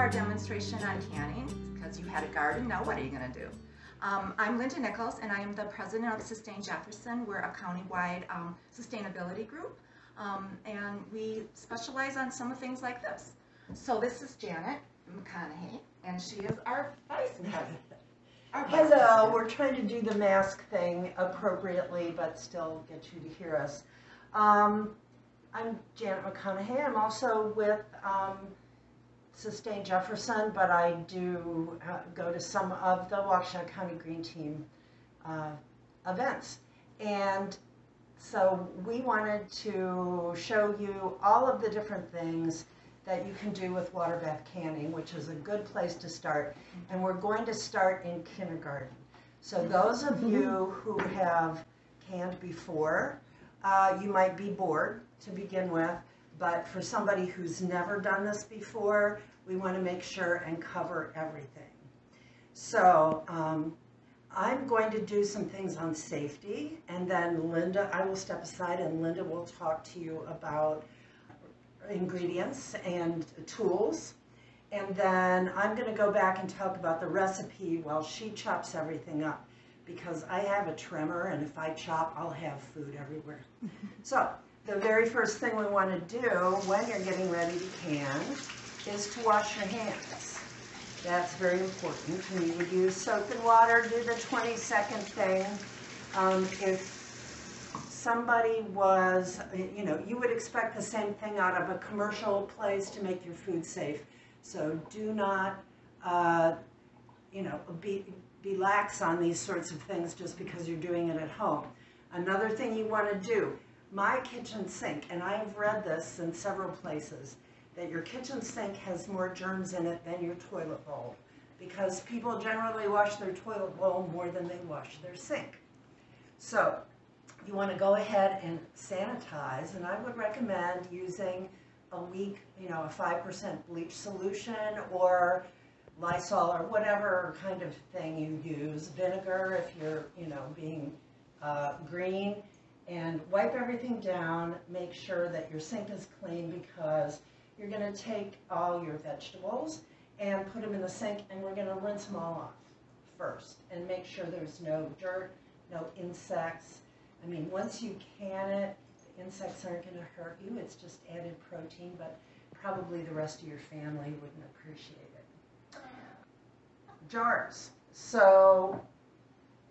our demonstration on canning because you had a garden. Now what are you going to do? Um, I'm Linda Nichols and I am the president of Sustain Jefferson. We're a countywide um, sustainability group um, and we specialize on some of things like this. So this is Janet McConaughey and she is our vice president. Our Hello, president. we're trying to do the mask thing appropriately, but still get you to hear us. Um, I'm Janet McConaughey. I'm also with um, Sustain Jefferson, but I do uh, go to some of the Waukesha County Green Team uh, events. And so we wanted to show you all of the different things that you can do with water bath canning, which is a good place to start. And we're going to start in kindergarten. So those of you who have canned before, uh, you might be bored to begin with, but for somebody who's never done this before, we want to make sure and cover everything. So um, I'm going to do some things on safety, and then Linda, I will step aside and Linda will talk to you about ingredients and tools. And then I'm going to go back and talk about the recipe while she chops everything up because I have a tremor and if I chop, I'll have food everywhere. so the very first thing we want to do when you're getting ready to can is to wash your hands. That's very important. And you would use soap and water, do the 20 second thing. Um, if somebody was, you know, you would expect the same thing out of a commercial place to make your food safe. So do not, uh, you know, be, be lax on these sorts of things just because you're doing it at home. Another thing you want to do, my kitchen sink, and I have read this in several places, that your kitchen sink has more germs in it than your toilet bowl because people generally wash their toilet bowl more than they wash their sink. So you want to go ahead and sanitize, and I would recommend using a weak, you know, a 5% bleach solution or Lysol or whatever kind of thing you use, vinegar if you're, you know, being uh, green, and wipe everything down. Make sure that your sink is clean because you're going to take all your vegetables and put them in the sink, and we're going to rinse them all off first and make sure there's no dirt, no insects. I mean, once you can it, the insects aren't going to hurt you. It's just added protein, but probably the rest of your family wouldn't appreciate it. Jars. So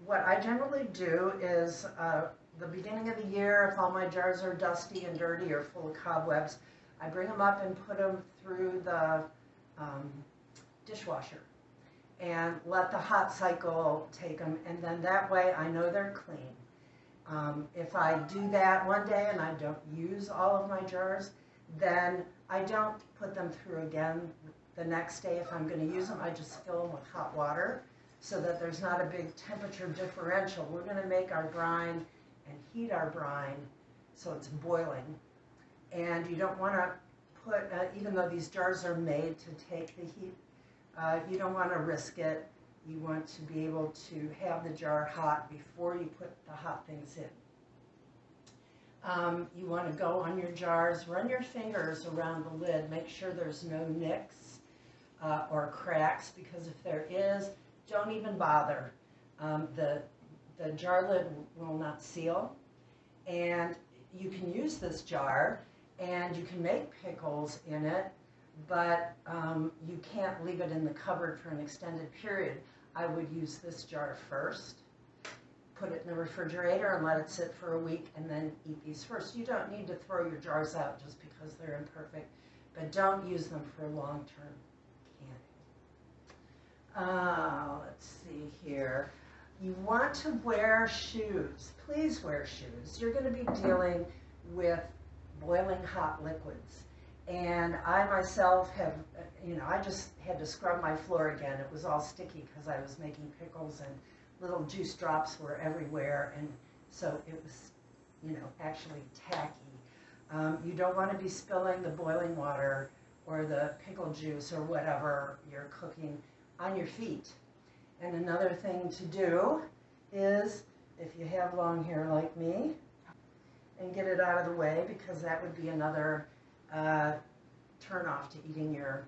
what I generally do is uh, the beginning of the year, if all my jars are dusty and dirty or full of cobwebs, I bring them up and put them through the um, dishwasher and let the hot cycle take them, and then that way I know they're clean. Um, if I do that one day and I don't use all of my jars, then I don't put them through again the next day. If I'm going to use them, I just fill them with hot water so that there's not a big temperature differential. We're going to make our brine heat our brine so it's boiling. And you don't want to put, uh, even though these jars are made to take the heat, uh, you don't want to risk it. You want to be able to have the jar hot before you put the hot things in. Um, you want to go on your jars, run your fingers around the lid, make sure there's no nicks uh, or cracks, because if there is, don't even bother. Um, the, the jar lid will not seal. And you can use this jar and you can make pickles in it, but um, you can't leave it in the cupboard for an extended period. I would use this jar first, put it in the refrigerator and let it sit for a week and then eat these first. You don't need to throw your jars out just because they're imperfect, but don't use them for long-term canning. Uh, let's see here. You want to wear shoes. Please wear shoes. You're going to be dealing with boiling hot liquids. And I myself have, you know, I just had to scrub my floor again. It was all sticky because I was making pickles and little juice drops were everywhere. And so it was, you know, actually tacky. Um, you don't want to be spilling the boiling water or the pickle juice or whatever you're cooking on your feet. And another thing to do is, if you have long hair like me, and get it out of the way because that would be another uh, turn off to eating your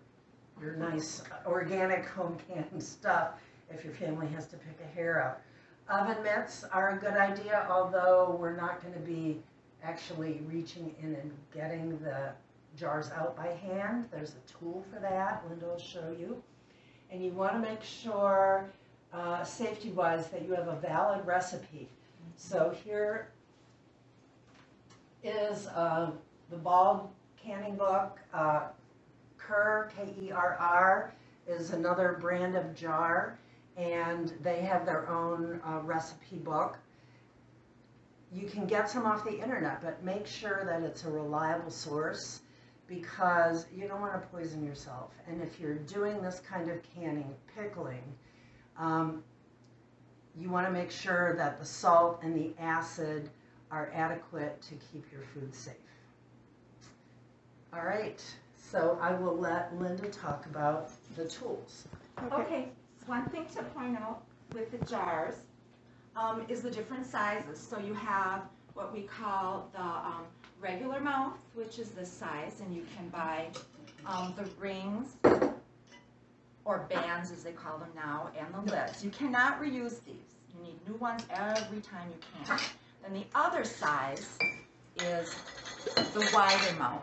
your nice organic home canned stuff if your family has to pick a hair out. Oven mitts are a good idea, although we're not going to be actually reaching in and getting the jars out by hand. There's a tool for that. Linda will show you. And you want to make sure, uh, safety-wise, that you have a valid recipe. So here is uh, the Ball Canning Book. Uh, Kerr, K-E-R-R, is another brand of jar, and they have their own uh, recipe book. You can get some off the internet, but make sure that it's a reliable source because you don't want to poison yourself. And if you're doing this kind of canning, pickling, um, you want to make sure that the salt and the acid are adequate to keep your food safe. All right, so I will let Linda talk about the tools. Okay, so one thing to point out with the jars um, is the different sizes. So you have what we call the um, regular mouth, which is this size, and you can buy um, the rings or bands as they call them now, and the lids. You cannot reuse these. You need new ones every time you can. Then the other size is the wider mouth.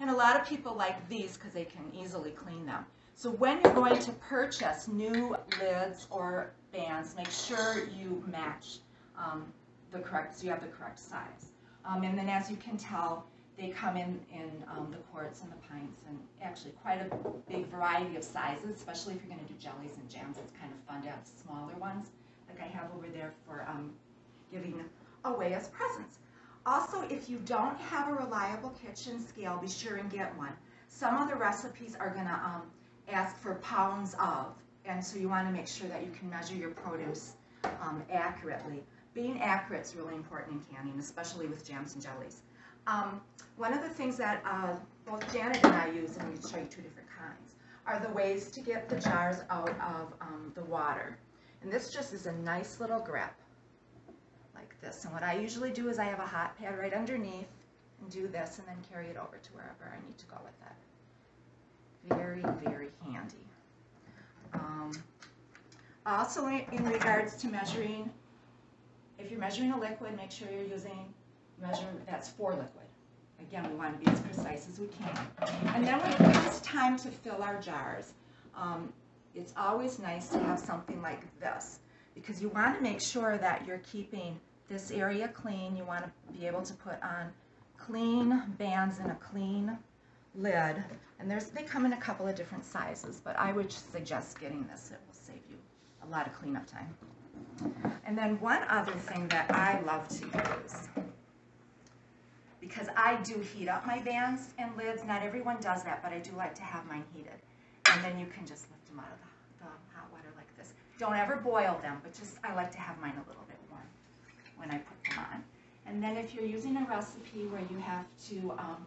And a lot of people like these because they can easily clean them. So when you're going to purchase new lids or bands, make sure you match um, the correct, so you have the correct size. Um, and then as you can tell, they come in, in um, the quarts and the pints and actually quite a big variety of sizes, especially if you're going to do jellies and jams. It's kind of fun to have smaller ones like I have over there for um, giving away as presents. Also, if you don't have a reliable kitchen scale, be sure and get one. Some of the recipes are going to um, ask for pounds of, and so you want to make sure that you can measure your produce um, accurately. Being accurate is really important in canning, especially with jams and jellies. Um, one of the things that uh, both Janet and I use, and we show you two different kinds, are the ways to get the jars out of um, the water. And this just is a nice little grip, like this. And what I usually do is I have a hot pad right underneath and do this and then carry it over to wherever I need to go with it. Very, very handy. Um, also in, in regards to measuring, if you're measuring a liquid, make sure you're using measurement that's for liquid. Again, we want to be as precise as we can. And then when it's time to fill our jars, um, it's always nice to have something like this because you want to make sure that you're keeping this area clean. You want to be able to put on clean bands and a clean lid. And there's they come in a couple of different sizes, but I would suggest getting this. It will save you a lot of cleanup time. And then one other thing that I love to use, because I do heat up my bands and lids. Not everyone does that, but I do like to have mine heated. And then you can just lift them out of the, the hot water like this. Don't ever boil them, but just I like to have mine a little bit warm when I put them on. And then if you're using a recipe where you have to um,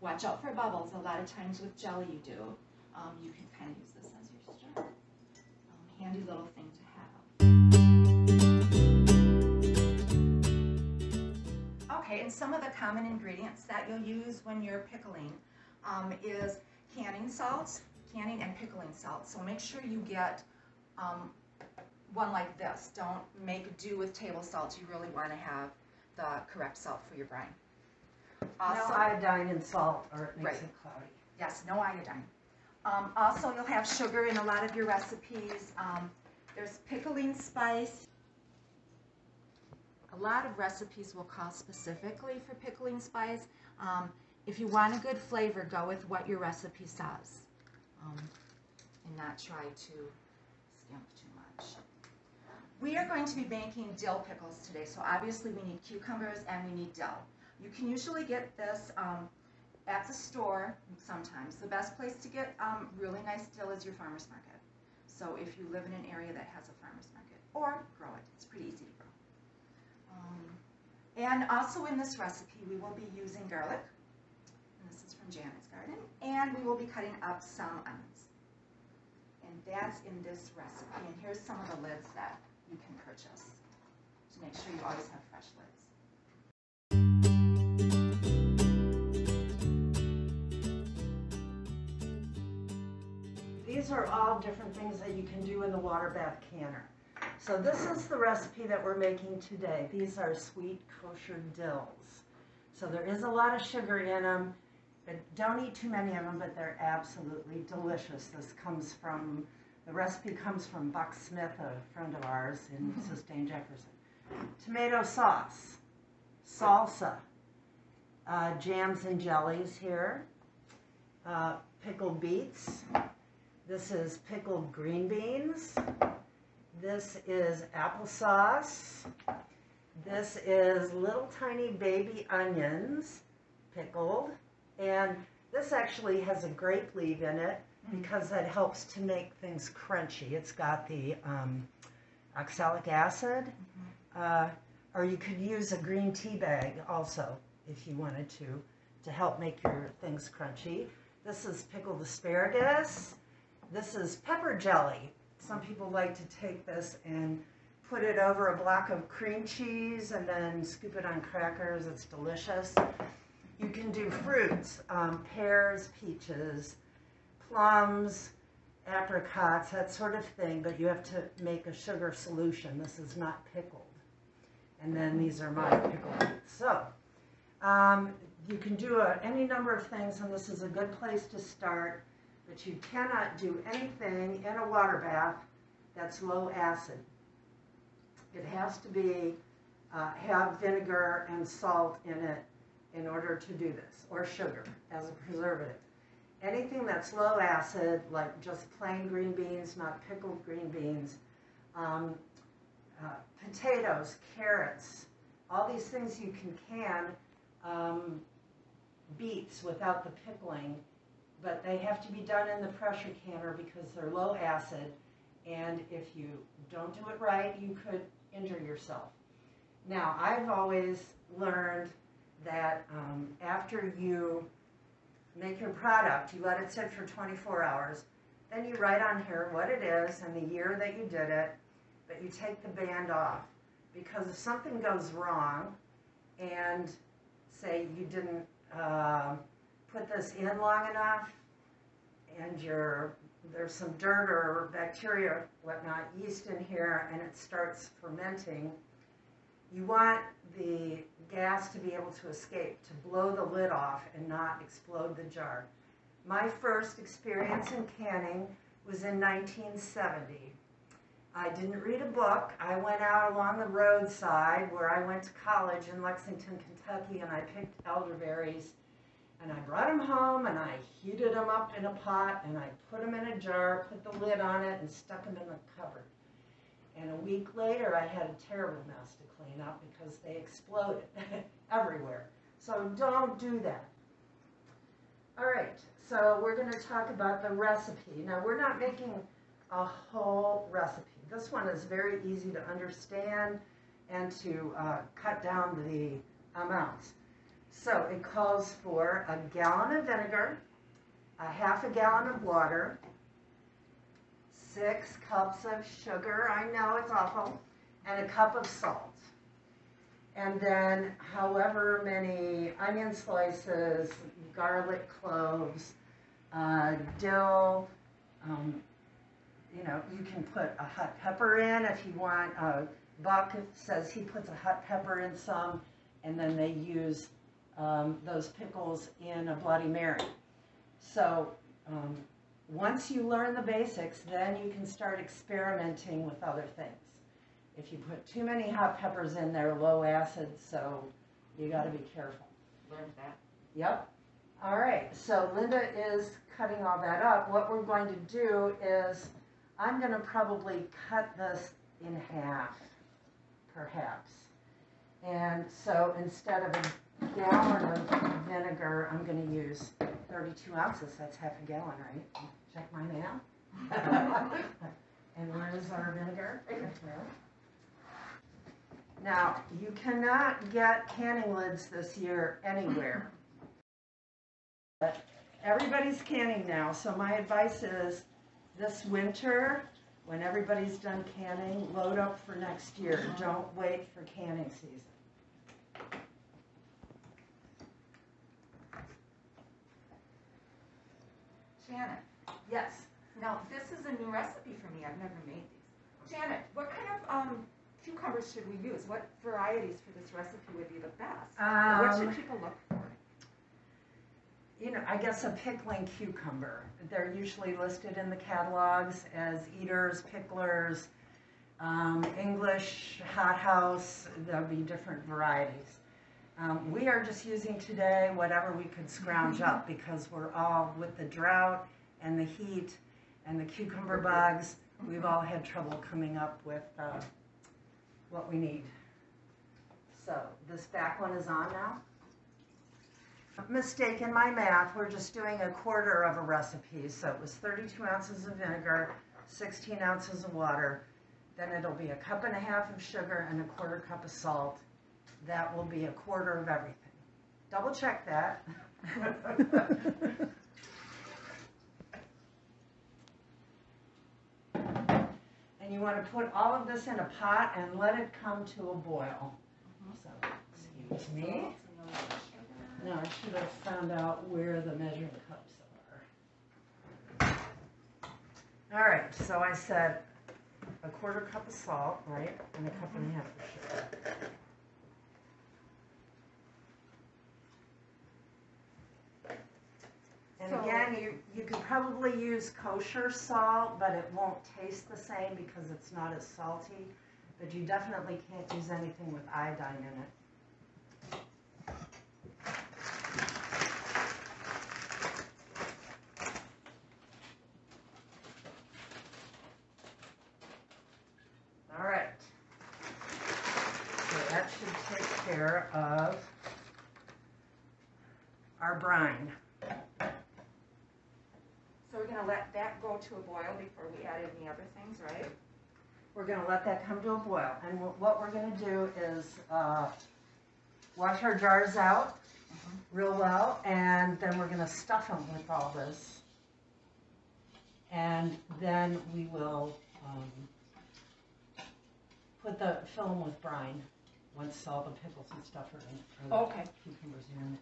watch out for bubbles, a lot of times with jelly you do, um, you can kind of use this as your stir. Um, handy little thing to Okay, and some of the common ingredients that you'll use when you're pickling um, is canning salts, canning and pickling salt. So make sure you get um, one like this. Don't make do with table salt. You really want to have the correct salt for your brine. Also, no iodine in salt or it makes right. it cloudy. Yes, no iodine. Um, also, you'll have sugar in a lot of your recipes. Um, there's pickling spice. A lot of recipes will call specifically for pickling spice. Um, if you want a good flavor, go with what your recipe says um, and not try to skimp too much. We are going to be making dill pickles today, so obviously we need cucumbers and we need dill. You can usually get this um, at the store sometimes. The best place to get um, really nice dill is your farmer's market. So if you live in an area that has a farmer's market, or grow it, it's pretty easy and also in this recipe, we will be using garlic, And this is from Janet's Garden, and we will be cutting up some onions. And that's in this recipe. And here's some of the lids that you can purchase to make sure you always have fresh lids. these are all different things that you can do in the water bath canner. So this is the recipe that we're making today. These are sweet kosher dills. So there is a lot of sugar in them, but don't eat too many of them, but they're absolutely delicious. This comes from, the recipe comes from Buck Smith, a friend of ours in Sustain Jefferson. Tomato sauce, salsa, uh, jams and jellies here, uh, pickled beets. This is pickled green beans. This is applesauce. This is little tiny baby onions, pickled. And this actually has a grape leaf in it because that helps to make things crunchy. It's got the um, oxalic acid, uh, or you could use a green tea bag also if you wanted to, to help make your things crunchy. This is pickled asparagus. This is pepper jelly. Some people like to take this and put it over a block of cream cheese and then scoop it on crackers. It's delicious. You can do fruits, um, pears, peaches, plums, apricots, that sort of thing, but you have to make a sugar solution. This is not pickled. And then these are my pickled. So, um, you can do a, any number of things, and this is a good place to start, but you cannot do anything in a water bath that's low acid. It has to be, uh, have vinegar and salt in it in order to do this, or sugar as a preservative. Anything that's low acid, like just plain green beans, not pickled green beans, um, uh, potatoes, carrots, all these things you can can, um, beets without the pickling, but they have to be done in the pressure canner because they're low acid, and if you don't do it right, you could injure yourself. Now, I've always learned that um, after you make your product, you let it sit for 24 hours, then you write on here what it is and the year that you did it, but you take the band off. Because if something goes wrong and say you didn't uh, put this in long enough and you're, there's some dirt or bacteria, whatnot, yeast in here and it starts fermenting, you want the gas to be able to escape, to blow the lid off and not explode the jar. My first experience in canning was in 1970. I didn't read a book. I went out along the roadside where I went to college in Lexington, Kentucky, and I picked elderberries. And I brought them home and I heated them up in a pot and I put them in a jar, put the lid on it, and stuck them in the cupboard. And a week later, I had a terrible mess to clean up because they exploded everywhere. So don't do that. All right, so we're going to talk about the recipe. Now, we're not making a whole recipe. This one is very easy to understand and to uh, cut down the amounts. So it calls for a gallon of vinegar, a half a gallon of water, six cups of sugar, I know it's awful, and a cup of salt. And then however many onion slices, garlic cloves, uh, dill, um, you know, you can put a hot pepper in if you want. Uh, Buck says he puts a hot pepper in some, and then they use um, those pickles in a Bloody Mary. So um, once you learn the basics, then you can start experimenting with other things. If you put too many hot peppers in, they're low acid, so you got to be careful. Learned that. Yep. All right, so Linda is cutting all that up. What we're going to do is, I'm going to probably cut this in half, perhaps. And so instead of a gallon of vinegar, I'm going to use 32 ounces. That's half a gallon, right? Check my math. and where is our vinegar? Now, you cannot get canning lids this year anywhere. But everybody's canning now, so my advice is this winter, when everybody's done canning, load up for next year. Don't wait for canning season. Shannon, Yes. Now, this is a new recipe for me. I've never made these. Janet, what kind of um, cucumbers should we use? What varieties for this recipe would be the best? what Um, should people look for? You know, I guess a pickling cucumber. They're usually listed in the catalogs as eaters, picklers, um, English, hothouse. There'll be different varieties. Um, we are just using today whatever we could scrounge up because we're all with the drought and the heat and the cucumber bugs. We've all had trouble coming up with uh, what we need. So this back one is on now. Mistake in my math, we're just doing a quarter of a recipe, so it was 32 ounces of vinegar, 16 ounces of water, then it'll be a cup and a half of sugar and a quarter cup of salt. That will be a quarter of everything. Double check that. And you want to put all of this in a pot and let it come to a boil. So, excuse me. No, I should have found out where the measuring cups are. All right, so I said a quarter cup of salt, right, and a cup and a half of sugar. And So- again, you, you could probably use kosher salt, but it won't taste the same because it's not as salty. But you definitely can't use anything with iodine in it. All right. So that should take care of our brine. So we're gonna let that go to a boil before we add any other things, right? We're gonna let that come to a boil, and what we're gonna do is, uh, wash our jars out real well, and then we're gonna stuff them with all this. And then we will, um, put the, fill them with brine, once all the pickles and stuff are in, or Okay. the cucumbers are in.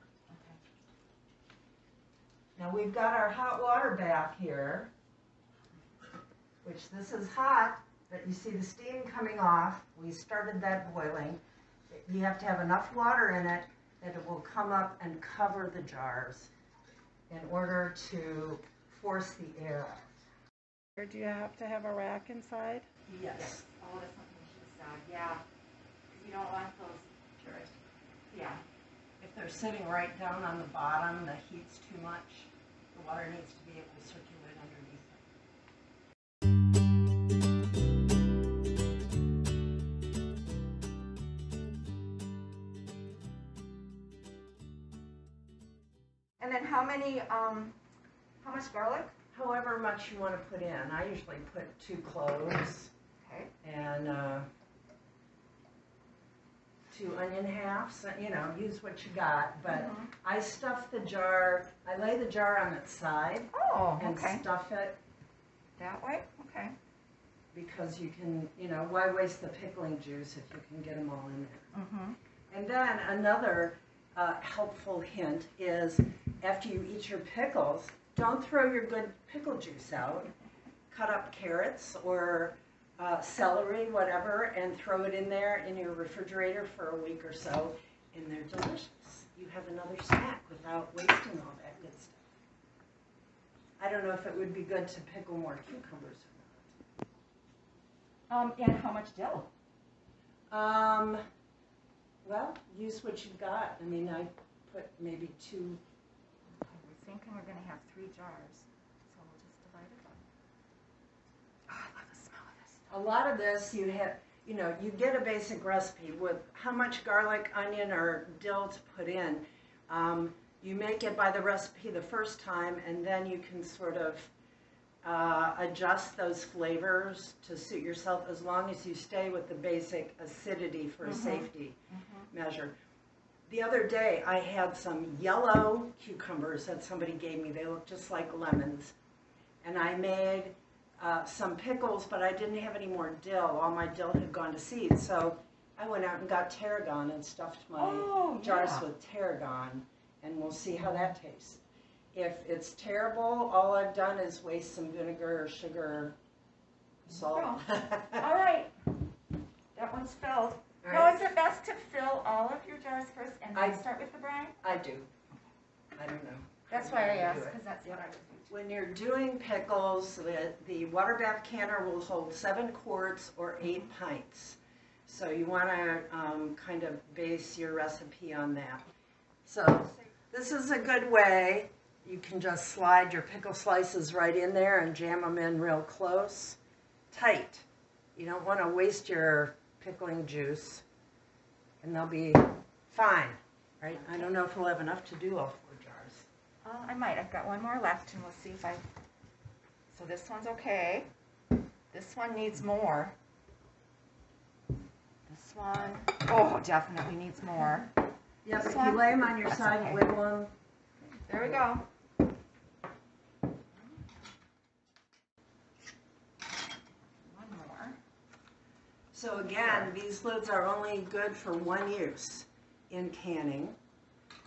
Now we've got our hot water bath here, which this is hot, but you see the steam coming off. We started that boiling. You have to have enough water in it that it will come up and cover the jars in order to force the air out. Or do you have to have a rack inside? Yes. Oh, that's something we should have said, yeah. 'Cause you don't want those, yeah. If they're sitting right down on the bottom, the heat's too much. The water needs to be able to circulate then how many, um, how much garlic? However much you want to put in. I usually put two cloves Okay. and uh, two onion halves. You know, use what you got. But Mhm. I stuff the jar. I lay the jar on its side Oh, and okay. stuff it That way, okay. because you can. You know, why waste the pickling juice if you can get them all in there? Mm-hmm. And then another uh, helpful hint is after you eat your pickles, don't throw your good pickle juice out. Cut up carrots or uh, celery, whatever, and throw it in there in your refrigerator for a week or so, and they're delicious. You have another snack without wasting all that good stuff. I don't know if it would be good to pickle more cucumbers or Um, and how much dill? not. Um, well, use what you've got. I mean, I put maybe two thinking we're gonna have three jars, so we'll just divide it up. Oh, I love the smell of this. A lot of this you have, you know, you get a basic recipe with how much garlic, onion, or dill to put in. Um, you make it by the recipe the first time, and then you can sort of uh, adjust those flavors to suit yourself as long as you stay with the basic acidity for a Mhm. safety measure. The other day, I had some yellow cucumbers that somebody gave me. They look just like lemons. And I made uh, some pickles, but I didn't have any more dill. All my dill had gone to seed. So I went out and got tarragon and stuffed my Oh, jars yeah. with tarragon, and we'll see how that tastes. If it's terrible, all I've done is waste some vinegar or sugar, salt. All right, that one's filled. All Now, is it best to fill all of your jars first and then I- start with the brine? I do. I don't know. That's why I asked, because that's what I would do. When you're doing pickles, the, the water bath canner will hold seven quarts or eight pints. So you want to um, kind of base your recipe on that. So this is a good way. You can just slide your pickle slices right in there and jam them in real close, tight. You don't want to waste your pickling juice, and they'll be fine, right? I don't know if we'll have enough to do all four jars. Uh, I might, I've got one more left and we'll see if I, so this one's okay. This one needs more. This one, oh, definitely needs more. Yep, This if one? you lay them on your That's side, okay. wiggle them. There we go. One more. So again, these lids are only good for one use in canning.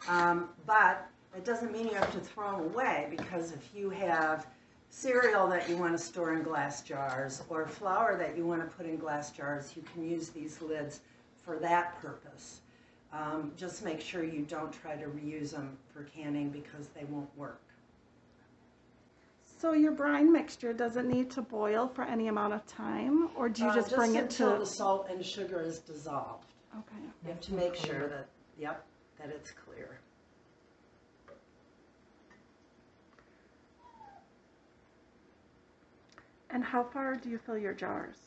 Um, but it doesn't mean you have to throw them away because if you have cereal that you want to store in glass jars or flour that you want to put in glass jars, you can use these lids for that purpose. Um, just make sure you don't try to reuse them for canning because they won't work. So your brine mixture, doesn't need to boil for any amount of time, or do you Uh, just bring it to? until the salt and sugar is dissolved. Okay. You have to make sure that, yep, that it's clear. And how far do you fill your jars?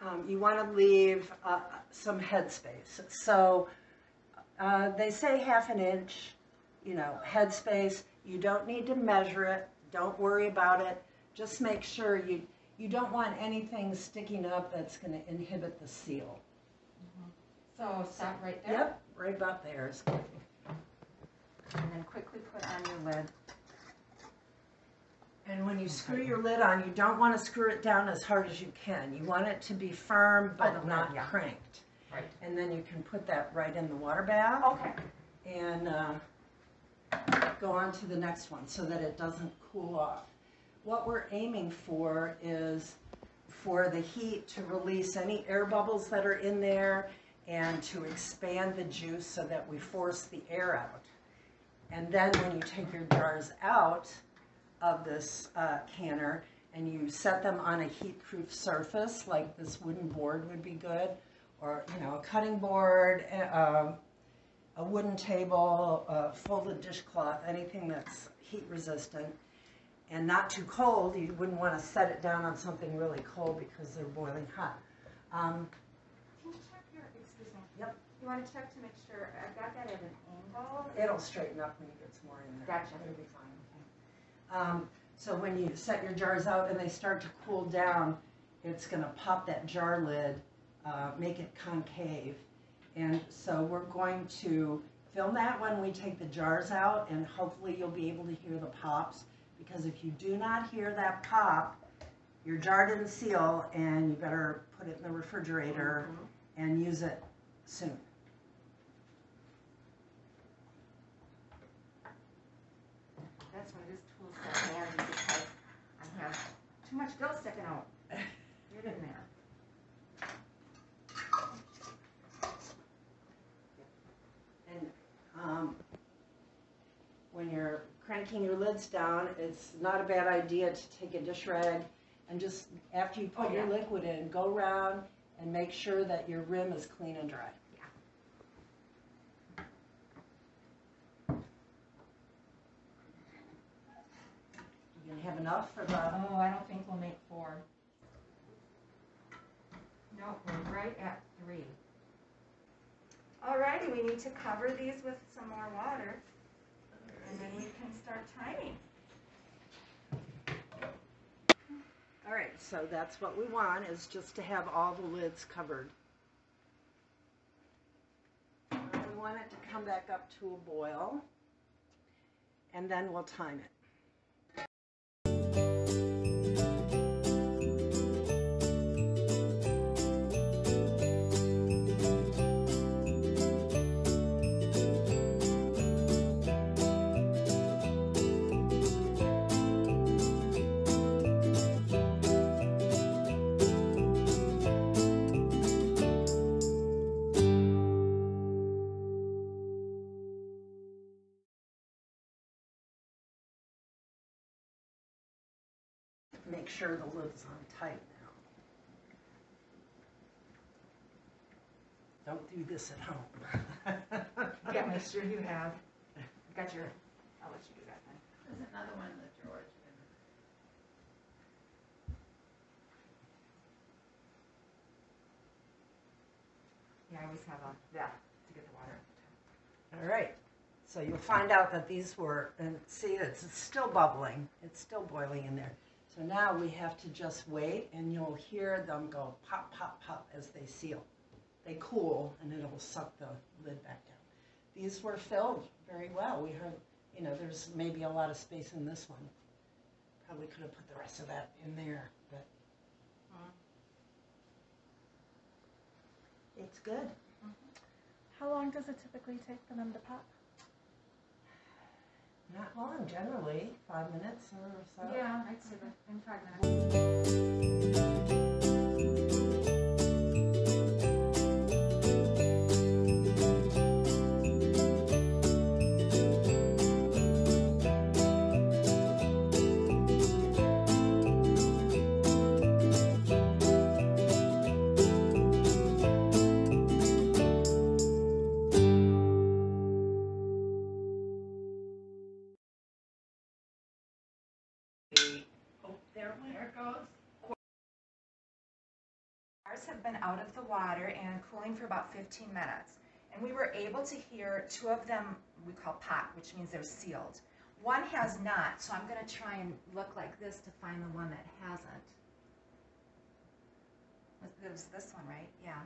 Um, you want to leave uh, some headspace. So uh, they say half an inch, you know, headspace. You don't need to measure it. Don't worry about it. Just make sure you you don't want anything sticking up that's going to inhibit the seal. So stop right there. Yep, right about there is good. And then quickly put on your lid. And when you screw your lid on, you don't want to screw it down as hard as you can. You want it to be firm Oh, but lid, not yeah. cranked. Right. And then you can put that right in the water bath. Okay. and uh, go on to the next one so that it doesn't cool off. What we're aiming for is for the heat to release any air bubbles that are in there and to expand the juice so that we force the air out. And then when you take your jars out of this uh, canner and you set them on a heat-proof surface, like this wooden board would be good, or, you know, a cutting board, uh, a wooden table, a folded dishcloth, anything that's heat resistant and not too cold. You wouldn't want to set it down on something really cold because they're boiling hot. Um, Can you check your, excuse me? Yep. You want to check to make sure, I've got that at an angle. it'll straighten up when it gets more in there. Gotcha. It'll be fine. Um, so when you set your jars out and they start to cool down, it's going to pop that jar lid, uh, make it concave. And so we're going to film that when we take the jars out and hopefully you'll be able to hear the pops. Because if you do not hear that pop, your jar didn't seal and you better put it in the refrigerator mm-hmm. and use it soon. That's why this tool's so handy because I have too much dough sticking out. Get in there. And um, when you're cranking your lids down, it's not a bad idea to take a dish rag and just, after you put Oh, your liquid in, go around and make sure that your rim is clean and dry. Yeah. You gonna have enough for the, Oh, I don't think we'll make four. No, we're right at three. Alrighty, we need to cover these with some more water, and then we can start timing. all right, so that's what we want, is just to have all the lids covered. We want it to come back up to a boil, and then we'll time it. Make sure the lid's on tight now. Don't do this at home. Yeah, make sure you have, got your, I'll let you do that then. There's another one in the drawer. Yeah, I always have a, that to get the water. All right, so you'll find out that these were, and see, it's, it's still bubbling, it's still boiling in there. So now we have to just wait and you'll hear them go pop, pop, pop as they seal. They cool and it'll suck the lid back down. These were filled very well. We heard, you know, there's maybe a lot of space in this one. Probably could have put the rest of that in there, but. Mm-hmm. It's good. Mm-hmm. How long does it typically take for them to pop? Not long, generally, five minutes or so. Yeah, I'd say in five minutes. Have been out of the water and cooling for about 15 minutes. And we were able to hear two of them we call pop, which means they're sealed. One has not, so I'm going to try and look like this to find the one that hasn't. It was this one, right? Yeah.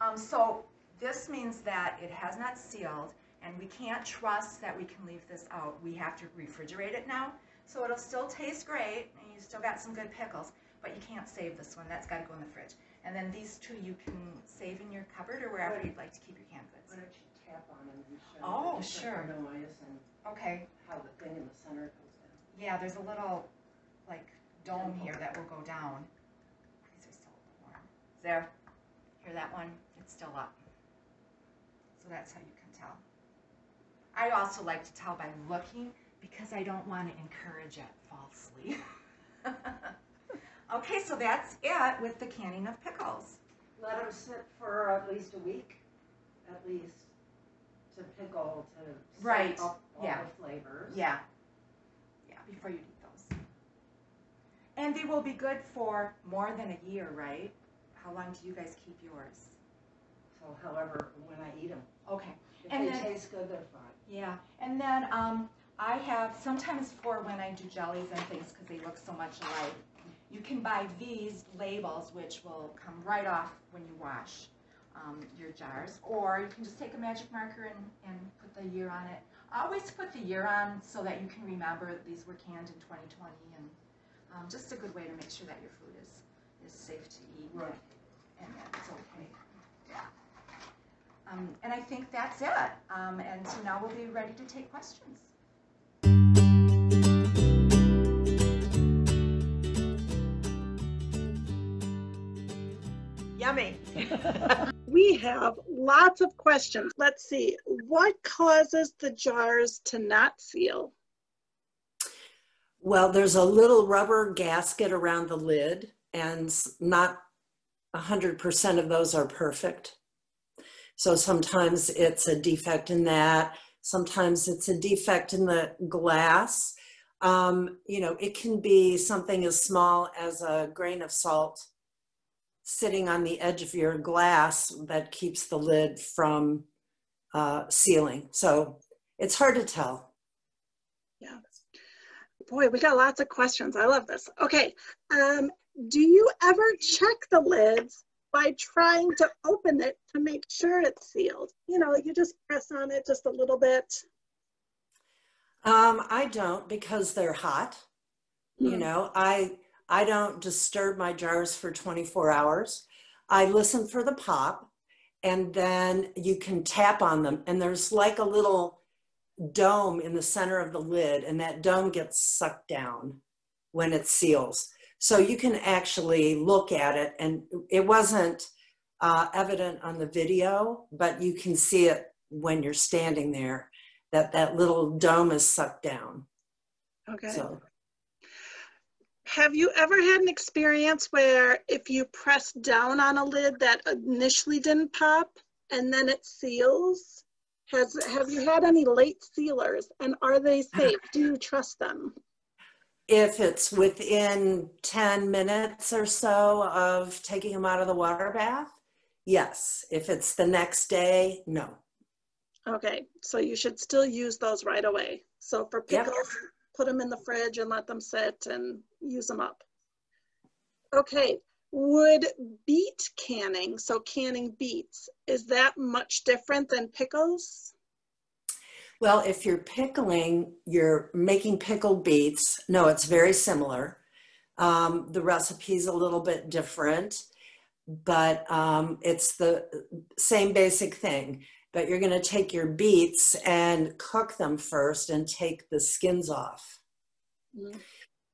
Um, so this means that it has not sealed, and we can't trust that we can leave this out. We have to refrigerate it now, so it'll still taste great, and you still got some good pickles, but you can't save this one. That's got to go in the fridge. And then these two you can save in your cupboard or wherever you'd like to keep your canned Why don't you tap on them and show Oh, the sure. different noise and Okay. how the thing in the center goes down. Yeah, there's a little like dome here that will go down. These are still warm. There. Hear that one? It's still up. So that's how you can tell. I also like to tell by looking because I don't want to encourage it falsely. okay, so that's it with the canning of pickles. Let them sit for at least a week, at least, to pickle, to soak Right, up all yeah. the flavors. Yeah. Yeah, before you eat those. And they will be good for more than a year, right? How long do you guys keep yours? So however, when I eat them, Okay. if And they then- taste good, they're fine. Yeah. And then um, I have sometimes for when I do jellies and things because they look so much alike. You can buy these labels, which will come right off when you wash um, your jars, or you can just take a magic marker and, and put the year on it. Always put the year on so that you can remember that these were canned in 2020, and um, just a good way to make sure that your food is is safe to eat Right. and that it's okay. Yeah. Um, and I think that's it. Um, and so now we'll be ready to take questions. Yummy. We have lots of questions. Let's see. What causes the jars to not seal? Well, there's a little rubber gasket around the lid, and s- not 100% of those are perfect. So sometimes it's a defect in that, sometimes it's a defect in the glass. Um, you know, it can be something as small as a grain of salt sitting on the edge of your glass that keeps the lid from uh, sealing. So it's hard to tell. Yeah. Boy, we got lots of questions. I love this. Okay. Um, do you ever check the lids by trying to open it to make sure it's sealed? You know, you just press on it just a little bit. Um, I don't because they're hot. You Hmm. know, I I don't disturb my jars for 24 hours. I listen for the pop and then you can tap on them and there's like a little dome in the center of the lid and that dome gets sucked down when it seals. So you can actually look at it and it wasn't uh, evident on the video, but you can see it when you're standing there that that little dome is sucked down. Okay. So Have you ever had an experience where if you press down on a lid that initially didn't pop and then it seals? Has, have you had any late sealers and are they uh-huh. safe? Do you trust them? If it's within 10 minutes or so of taking them out of the water bath, yes. If it's the next day, no. Okay, so you should still use those right away. So for Yep. Put them in the fridge and let them sit and use them up. Okay, would beet canning, so canning beets, is that much different than pickles? Well, if you're pickling, you're making pickled beets. No, it's very similar. Um, the recipe's a little bit different, but um, it's the same basic thing. But you're going to take your beets and cook them first and take the skins off. Mm.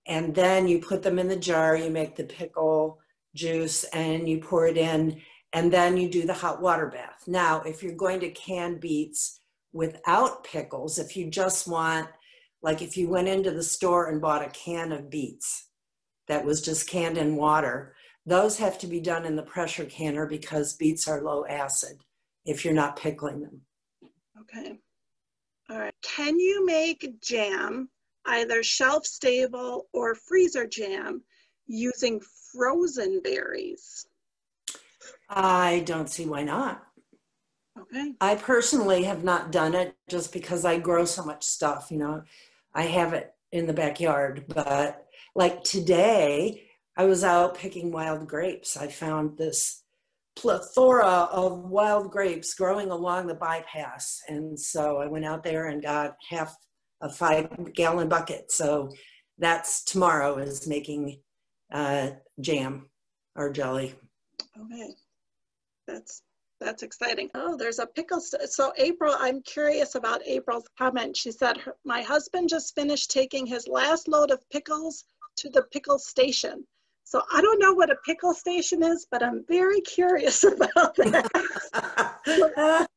And then you put them in the jar, you make the pickle juice and you pour it in, and then you do the hot water bath. Now, if you're going to can beets, without pickles, if you just want, like if you went into the store and bought a can of beets that was just canned in water, those have to be done in the pressure canner because beets are low acid if you're not pickling them. Okay. All right. Can you make jam, either shelf stable or freezer jam, using frozen berries? I don't see why not. Okay. I personally have not done it just because I grow so much stuff, you know. I have it in the backyard, but like today, I was out picking wild grapes. I found this plethora of wild grapes growing along the bypass. And so I went out there and got half a five gallon bucket. So that's tomorrow is making uh, jam or jelly. Okay. That's that's exciting. Oh, there's a pickle. So April, I'm curious about April's comment. She said, my husband just finished taking his last load of pickles to the pickle station. So I don't know what a pickle station is, but I'm very curious about that.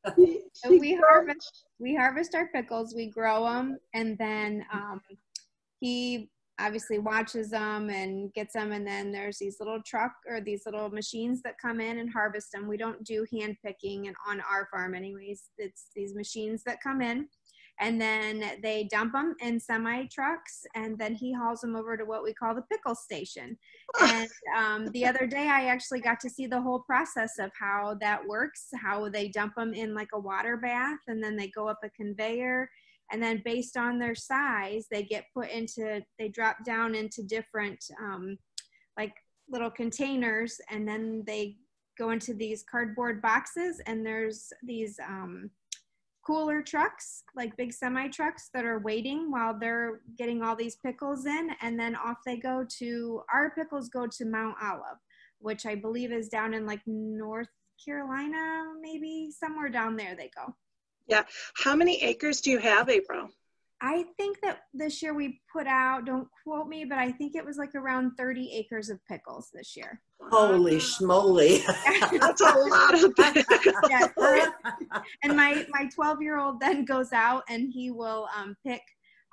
So she we harvest we harvest our pickles, we grow them, and then um, he obviously watches them and gets them. And then there's these little truck or these little machines that come in and harvest them. We don't do hand picking and on our farm, anyways. It's these machines that come in. And then they dump them in semi trucks, and then he hauls them over to what we call the pickle station. And um, the other day, I actually got to see the whole process of how that works, how they dump them in like a water bath, and then they go up a conveyor. And then, based on their size, they get put into, they drop down into different, um, like little containers, and then they go into these cardboard boxes. And there's these um, cooler trucks, like big semi trucks, that are waiting while they're getting all these pickles in, and then off they go to our pickles go to Mount Olive, which I believe is down in like North Carolina, maybe somewhere down there they go. Yeah. How many acres do you have, April? I think that this year we put out, don't quote me, but I think it was like around 30 acres of pickles this year. Holy schmoly. That's a lot of pickles. Yes. and my my 12 year old then goes out and he will um, pick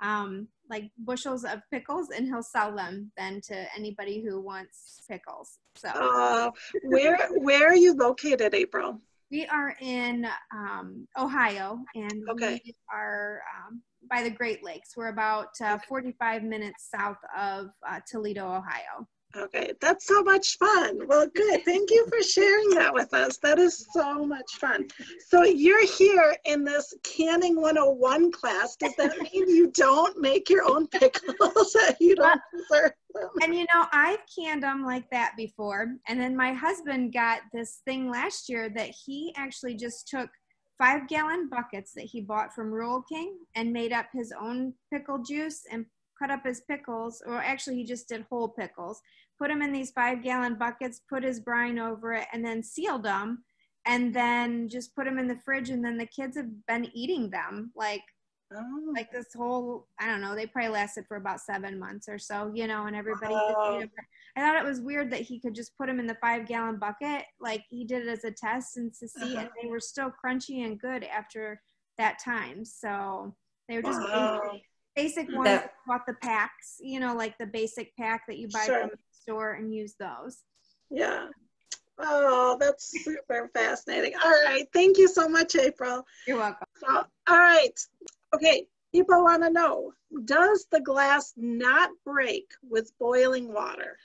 um, like bushels of pickles and he'll sell them then to anybody who wants pickles so Uh, where where are you located, April? we are in um, ohio and Okay. we are um, by the great lakes we're about uh, 45 minutes south of uh, toledo ohio Okay, that's so much fun. Well, good. Thank you for sharing that with us. That is so much fun. So you're here in this Canning 101 class. Does that mean you don't make your own pickles? you don't them? and you know i've canned them like that before and then my husband got this thing last year that he actually just took five gallon buckets that he bought from Rural King and made up his own pickle juice and cut up his pickles or actually he just did whole pickles put them in these five gallon buckets put his brine over it and then sealed them and then just put them in the fridge and then the kids have been eating them like Oh, like this whole I don't know, they probably lasted for about seven months or so, you know, and everybody Wow. I thought it was weird that he could just put them in the five gallon bucket. Like he did it as a test and to see, uh-huh. and they were still crunchy and good after that time. So they were just basic. basic mm. ones, That- bought the packs, you know, like the basic pack that you buy Sure. from store and use those. Yeah. Oh, that's super fascinating. All right. Thank you so much, April. You're welcome. So, all right. Okay. People want to know Does the glass not break with boiling water?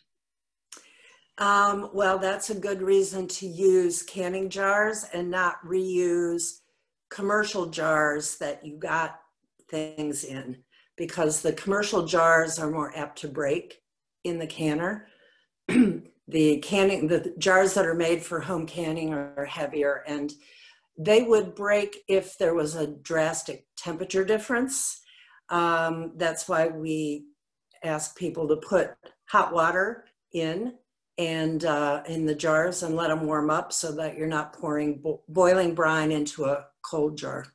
Um, well, that's a good reason to use canning jars and not reuse commercial jars that you got things in because the commercial jars are more apt to break in the canner. the canning, the jars that are made for home canning are heavier and they would break if there was a drastic temperature difference. Um, that's why we ask people to put hot water in and uh, in the jars and let them warm up so that you're not pouring bo- boiling brine into a cold jar.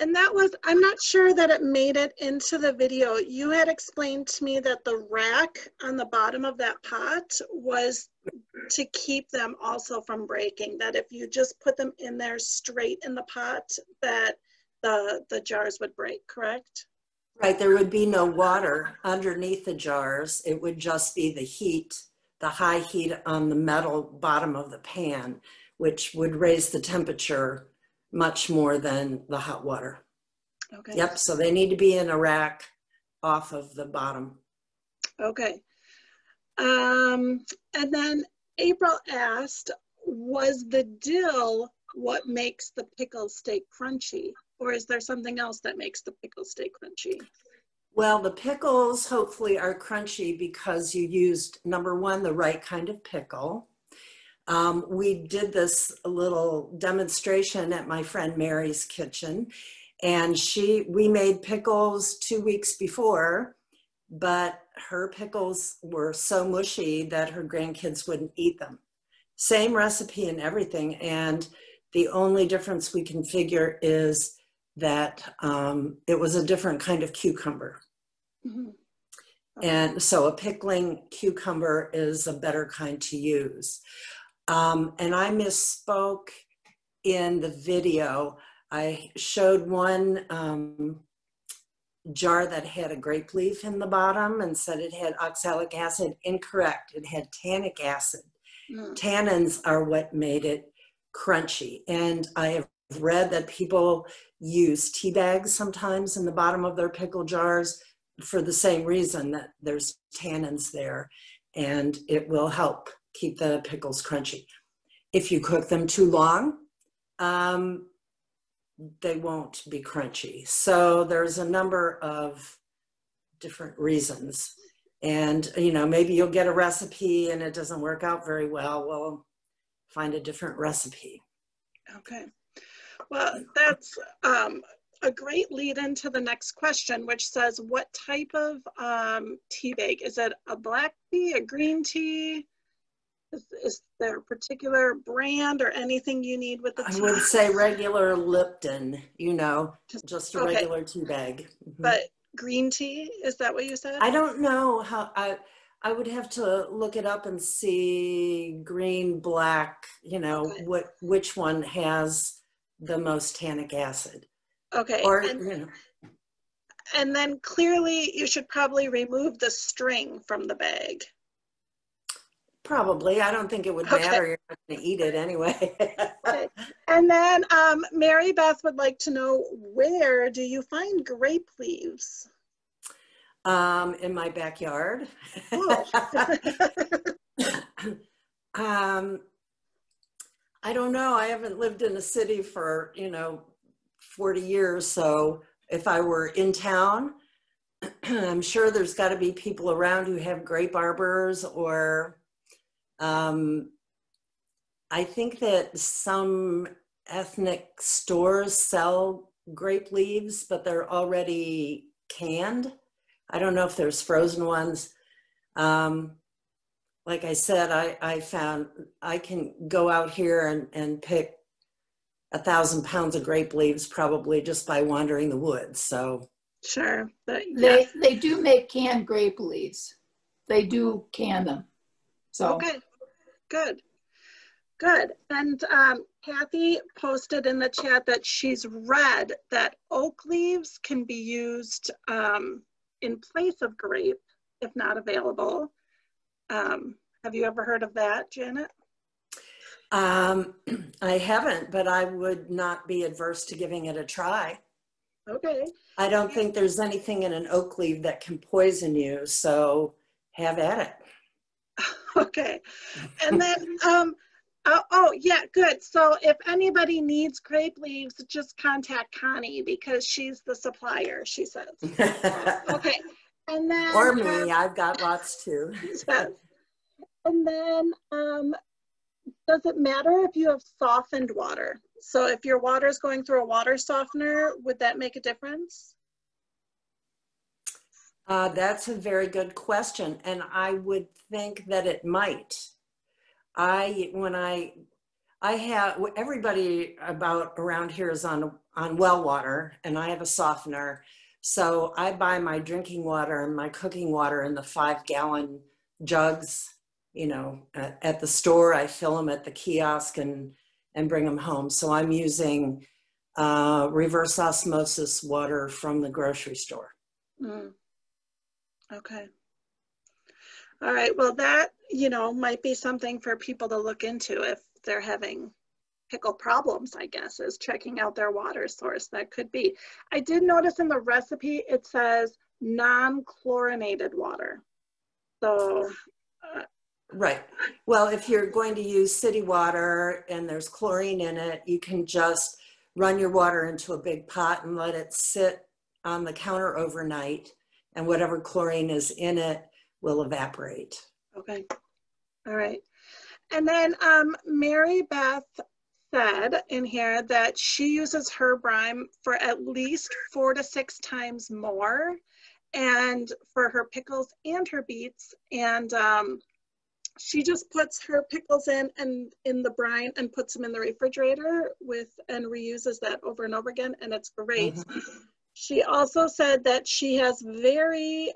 And that was, I'm not sure that it made it into the video. You had explained to me that the rack on the bottom of that pot was to keep them also from breaking, that if you just put them in there straight in the pot, that the, the jars would break, correct? Right, there would be no water underneath the jars. It would just be the heat, the high heat on the metal bottom of the pan, which would raise the temperature much more than the hot water. Okay. Yep, so they need to be in a rack off of the bottom. Okay. Um, and then April asked, was the dill what makes the pickles stay crunchy? Or is there something else that makes the pickles stay crunchy? Well, the pickles hopefully are crunchy because you used number one, the right kind of pickle. Um, we did this little demonstration at my friend Mary's kitchen, and she we made pickles two weeks before, but her pickles were so mushy that her grandkids wouldn't eat them. Same recipe and everything, and the only difference we can figure is that um, it was a different kind of cucumber. Mhm. And so a pickling cucumber is a better kind to use. Um, and I misspoke in the video. I showed one um, jar that had a grape leaf in the bottom and said it had oxalic acid. Incorrect, it had tannic acid. Mm. Tannins are what made it crunchy. And I have read that people use tea bags sometimes in the bottom of their pickle jars for the same reason that there's tannins there and it will help keep the pickles crunchy. If you cook them too long, um, they won't be crunchy. So there's a number of different reasons. And, you know, maybe you'll get a recipe and it doesn't work out very well. Well, find a different recipe. Okay. Well, that's um, a great lead into the next question, which says, what type of um, tea bag? Is it a black tea, a green tea? Is, is there a particular brand or anything you need with the I tea? would say regular Lipton, you know, Just- just a okay. regular tea bag. Mhm. But green tea, is that what you said? I don't know how I I would have to look it up and see green, black, you know, Okay. what which one has the most tannic acid. Okay. Or and, you know, and then clearly you should probably remove the string from the bag. Probably. I don't think it would Okay. matter. You're not gonna eat it anyway. Okay. And then um, Mary Beth would like to know where do you find grape leaves? um, in my backyard. Oh. um, I don't know. I haven't lived in a city for, you know, 40 years. So if I were in town, I'm sure there's got to be people around who have grape arbors or um, I think that some ethnic stores sell grape leaves, but they're already canned. I don't know if there's frozen ones. Um, like I said, I, I found I can go out here and, and pick a thousand pounds of grape leaves probably just by wandering the woods. So sure. But, yeah. They, they do make canned grape leaves. They do can them. So, Okay. Good. Good. And um, Kathy posted in the chat that she's read that oak leaves can be used um, in place of grape if not available. Um, have you ever heard of that, Janet? Um, I haven't, but I would not be adverse to giving it a try. Okay. I don't think there's anything in an oak leaf that can poison you, so have at it. Okay. And then, um, oh, oh, yeah, good. So if anybody needs grape leaves, just contact Connie because she's the supplier, she says. Okay. And then. or um, me, I've got lots too. Yes. And then, um, does it matter if you have softened water? So if your water is going through a water softener, would that make a difference? Uh, that's a very good question, and I would think that it might. I when I I have everybody about around here is on on well water, and I have a softener. So I buy my drinking water and my cooking water in the five gallon jugs. You know, at, at the store, I fill them at the kiosk and and bring them home. So I'm using uh, reverse osmosis water from the grocery store. Mm. Okay. All right, well, that, you know, might be something for people to look into if they're having pickle problems, I guess, is checking out their water source. That could be. I did notice in the recipe, it says non-chlorinated water. So, uh, Right. Well, if you're going to use city water and there's chlorine in it, you can just run your water into a big pot and let it sit on the counter overnight, and whatever chlorine is in it will evaporate. okay, all right. And then um, Mary Beth said in here that she uses her brine for at least four to six times more and for her pickles and her beets. And um, she just puts her pickles in and in the brine and puts them in the refrigerator with and reuses that over and over again and it's great. She also said that she has very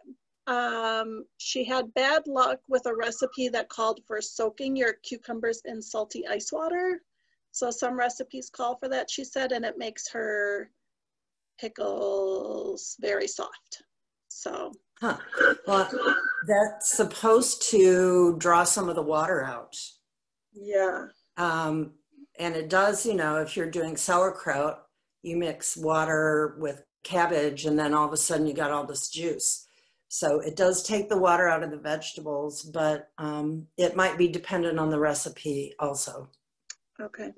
um, she had bad luck with a recipe that called for soaking your cucumbers in salty ice water. So some recipes call for that, she said, and it makes her pickles very soft. So, Huh. Well, that's supposed to draw some of the water out. yeah. Um, and it does, you know, if you're doing sauerkraut, you mix water with cabbage and then all of a sudden you got all this juice. So it does take the water out of the vegetables, but um, it might be dependent on the recipe also. Okay.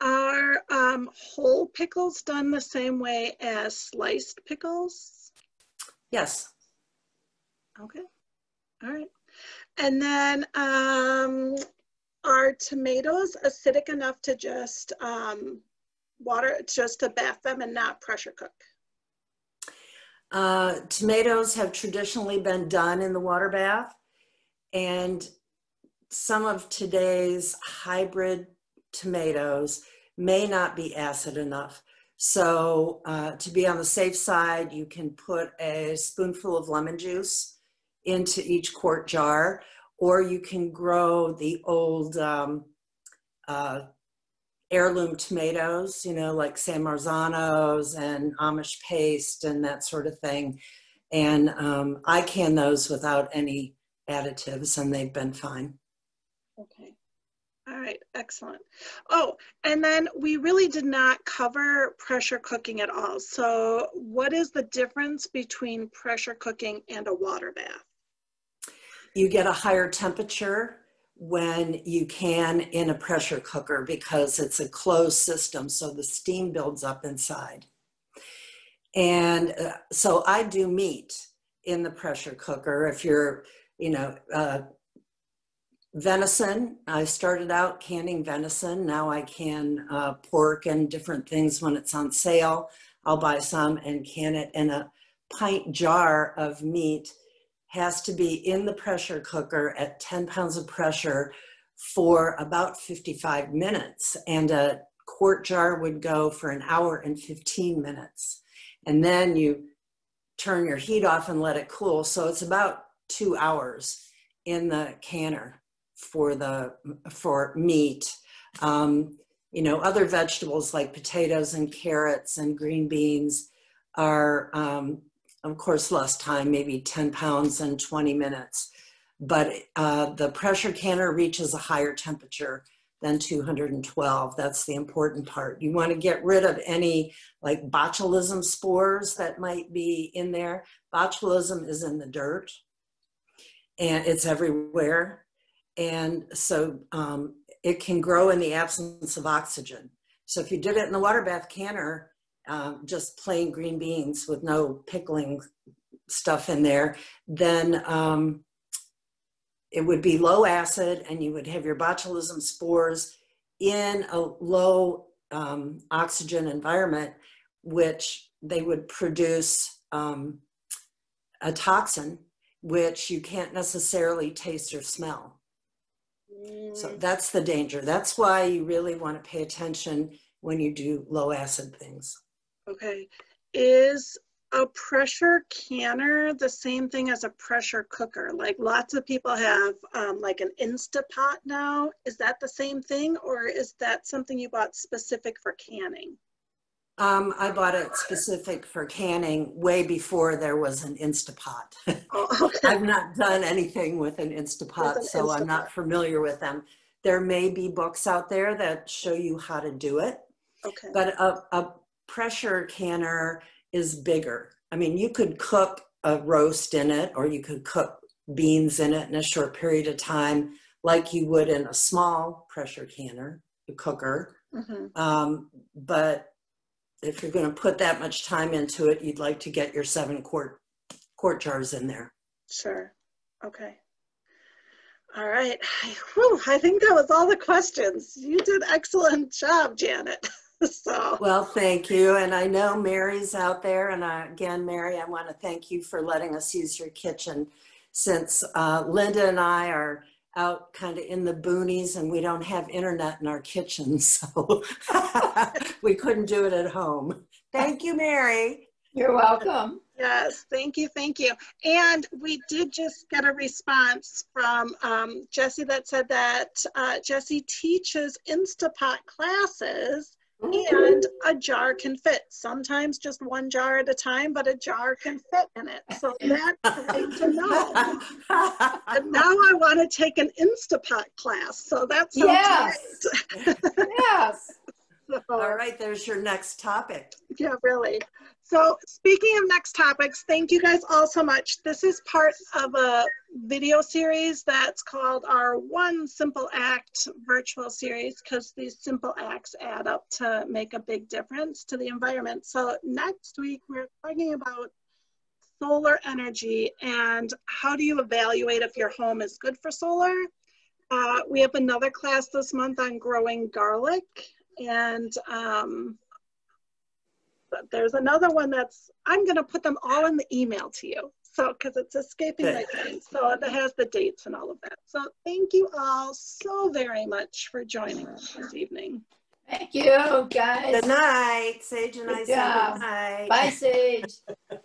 Are um, whole pickles done the same way as sliced pickles? Yes. Okay. All right. And then um, are tomatoes acidic enough to just um, water, just to bath them and not pressure cook? Uh, tomatoes have traditionally been done in the water bath, and some of today's hybrid tomatoes may not be acid enough. So, uh, to be on the safe side, you can put a spoonful of lemon juice into each quart jar, or you can grow the old um, uh, heirloom tomatoes, you know, like San Marzanos and Amish paste and that sort of thing. And um, I can those without any additives, and they've been fine. Okay. All right, excellent. Oh, and then we really did not cover pressure cooking at all. So what is the difference between pressure cooking and a water bath? You get a higher temperature when you can in a pressure cooker because it's a closed system, so the steam builds up inside. And uh, so I do meat in the pressure cooker. If you're, you know, uh, venison, I started out canning venison. Now I can uh, pork and different things when it's on sale. I'll buy some and can it in a pint jar of meat has to be in the pressure cooker at 10 pounds of pressure for about 55 minutes. And a quart jar would go for an hour and 15 minutes. And then you turn your heat off and let it cool. So it's about two hours in the canner for the for meat. Um, You know, other vegetables like potatoes and carrots and green beans are, um, of course, less time, maybe 10 pounds in 20 minutes. But uh, the pressure canner reaches a higher temperature than 212. That's the important part. You want to get rid of any like botulism spores that might be in there. Botulism is in the dirt and it's everywhere. And so um, it can grow in the absence of oxygen. So if you did it in the water bath canner, um, just plain green beans with no pickling stuff in there, then um, it would be low acid and you would have your botulism spores in a low um, oxygen environment, which they would produce um, a toxin which you can't necessarily taste or smell. So Mm, that's the danger. That's why you really want to pay attention when you do low acid things. Okay. Is a pressure canner the same thing as a pressure cooker? Like lots of people have um, like an Instapot now. Is that the same thing or is that something you bought specific for canning? Um, I bought it specific for canning way before there was an Instapot. Oh, okay. I've not done anything with an Instapot, an so I'm not familiar with them. There may be books out there that show you how to do it, Okay. but a, a pressure canner is bigger. I mean, you could cook a roast in it, or you could cook beans in it in a short period of time, like you would in a small pressure canner, a cooker. Mhm. Um, but if you're going to put that much time into it, you'd like to get your seven quart quart jars in there. Sure. Okay. All right. Whew, I think that was all the questions. You did excellent job, Janet. so, Well, thank you. And I know Mary's out there. And I, again, Mary, I want to thank you for letting us use your kitchen since uh, Linda and I are out kind of in the boonies and we don't have internet in our kitchen. So we couldn't do it at home. Thank you, Mary. You're welcome. yes, thank you, thank you. And we did just get a response from um, Jesse that said that uh, Jesse teaches Instapot classes and mm-hmm. a jar can fit. Sometimes just one jar at a time, but a jar can fit in it. So that's great to know. And now I want to take an Instapot class. So that's Yes. Yes. All right, there's your next topic. Yeah, really. So speaking of next topics, thank you guys all so much. This is part of a video series that's called our One Simple Act virtual series because these simple acts add up to make a big difference to the environment. So next week, we're talking about solar energy and how do you evaluate if your home is good for solar? Uh, we have another class this month on growing garlic and um, there's another one that's i'm going to put them all in the email to you so because it's escaping my brain so it has the dates and all of that so thank you all so very much for joining us this evening Thank you, guys. Good night, Sage and I Good say job. good night. Bye, Sage.